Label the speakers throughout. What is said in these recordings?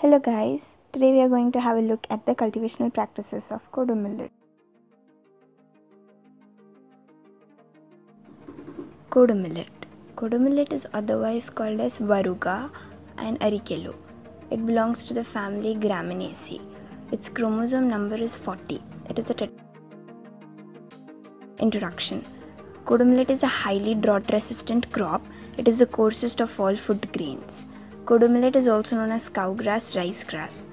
Speaker 1: Hello guys, today we are going to have a look at the cultivational practices of kodo millet. Kodo millet. Kodo millet is otherwise called as Varagu and Arikelu. It belongs to the family Gramineaceae. Its chromosome number is 40. It is a Introduction Kodo millet is a highly drought resistant crop. It is the coarsest of all food grains. Kodo millet is also known as cowgrass, rice grass.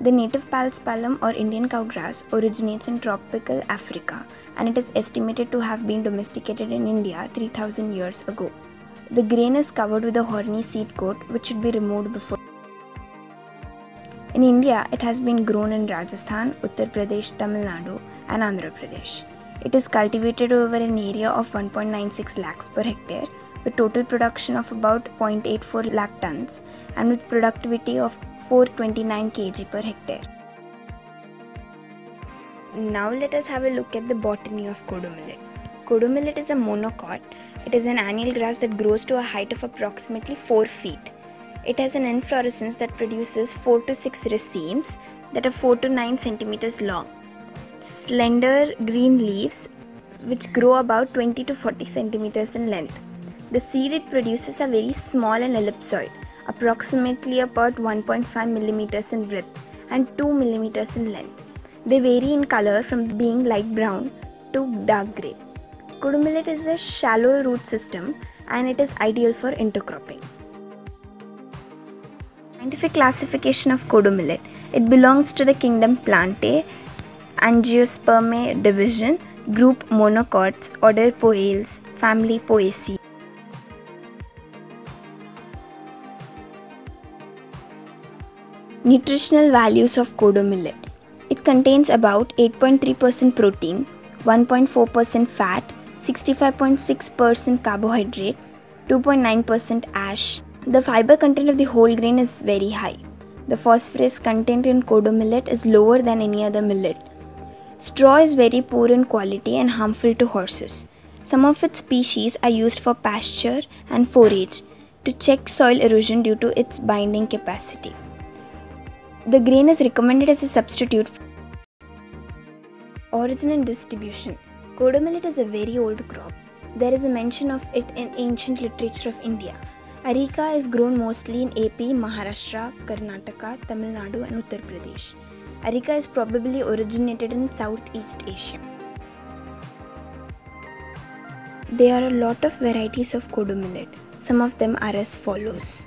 Speaker 1: The native paspalum or Indian cowgrass originates in tropical Africa and it is estimated to have been domesticated in India 3000 years ago. The grain is covered with a horny seed coat which should be removed before. In India, it has been grown in Rajasthan, Uttar Pradesh, Tamil Nadu, and Andhra Pradesh. It is cultivated over an area of 1.96 lakhs per hectare with total production of about 0.84 lakh tons and with productivity of 429 kg per hectare. Now let us have a look at the botany of kodo millet. Kodo millet is a monocot. It is an annual grass that grows to a height of approximately 4 feet. It has an inflorescence that produces 4 to 6 racemes that are 4 to 9 centimeters long. Slender green leaves which grow about 20 to 40 centimeters in length. The seed it produces are very small and ellipsoid, approximately about 1.5 millimeters in breadth and 2 millimeters in length. They vary in color from being light brown to dark gray. Kodo millet is a shallow root system and it is ideal for intercropping. Scientific classification of kodo millet. It belongs to the kingdom Plantae, Angiospermae division, group Monocots, order Poales, family Poaceae. Nutritional values of Kodo millet. It contains about 8.3% protein, 1.4% fat, 65.6% carbohydrate, 2.9% ash. The fiber content of the whole grain is very high. The phosphorus content in kodo millet is lower than any other millet. Straw is very poor in quality and harmful to horses. Some of its species are used for pasture and forage to check soil erosion due to its binding capacity. The grain is recommended as a substitute. Origin and distribution. Kodo millet is a very old crop. There is a mention of it in ancient literature of India. Areca is grown mostly in AP, Maharashtra, Karnataka, Tamil Nadu, and Uttar Pradesh. Areca is probably originated in Southeast Asia. There are a lot of varieties of kodo millet. Some of them are as follows.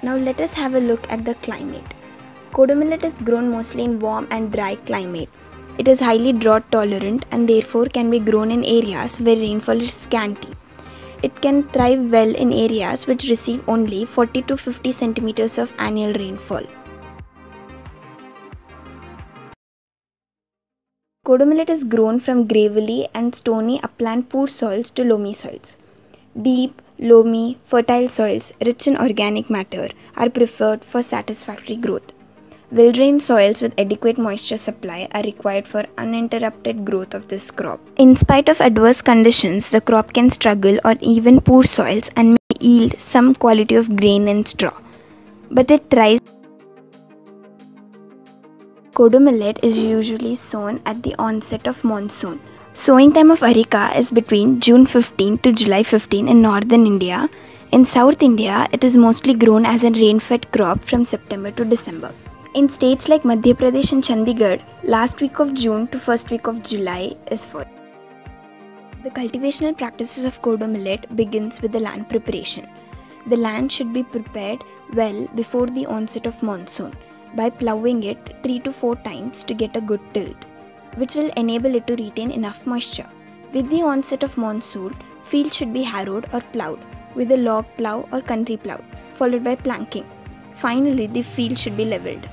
Speaker 1: Now let us have a look at the climate. Kodo millet is grown mostly in warm and dry climate. It is highly drought tolerant and therefore can be grown in areas where rainfall is scanty. It can thrive well in areas which receive only 40 to 50 centimeters of annual rainfall. Kodo millet is grown from gravelly and stony upland poor soils to loamy soils. Deep, loamy, fertile soils rich in organic matter are preferred for satisfactory growth. Well drained soils with adequate moisture supply are required for uninterrupted growth of this crop. In spite of adverse conditions, the crop can struggle on even poor soils and may yield some quality of grain and straw. But it thrives. Kodo millet is usually sown at the onset of monsoon. Sowing time of areca is between June 15 to July 15 in northern India. In South India, it is mostly grown as a rain-fed crop from September to December. In states like Madhya Pradesh and Chandigarh, last week of June to first week of July is for. The cultivational practices of kodo millet begins with the land preparation. The land should be prepared well before the onset of monsoon by ploughing it 3 to 4 times to get a good tilt which will enable it to retain enough moisture. With the onset of monsoon, Field should be harrowed or ploughed with a log plough or country plough, followed by planking. Finally, the field should be leveled.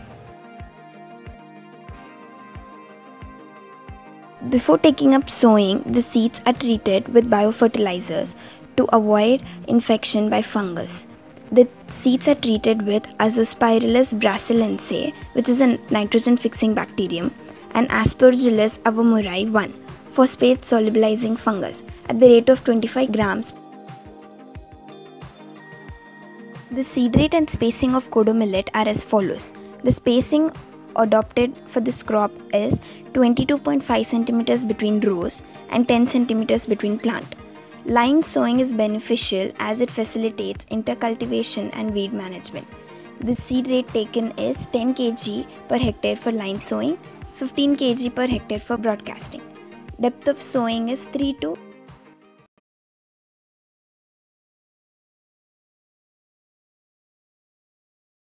Speaker 1: Before taking up sowing, the seeds are treated with biofertilizers to avoid infection by fungus. The seeds are treated with Azospirillus brasiliense, which is a nitrogen fixing bacterium, and Aspergillus awamori 1, phosphate solubilizing fungus, at the rate of 25 grams. The seed rate and spacing of kodo millet are as follows. The spacing adopted for this crop is 22.5 centimeters between rows and 10 centimeters between plant. Line sowing is beneficial as it facilitates intercultivation and weed management. The seed rate taken is 10 kg per hectare for line sowing, 15 kg per hectare for broadcasting. Depth of sowing is 3 to